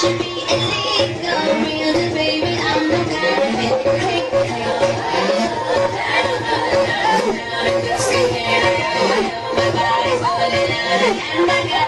should be illegal. Baby, I'm the kind Hey. My body's falling out, and I got.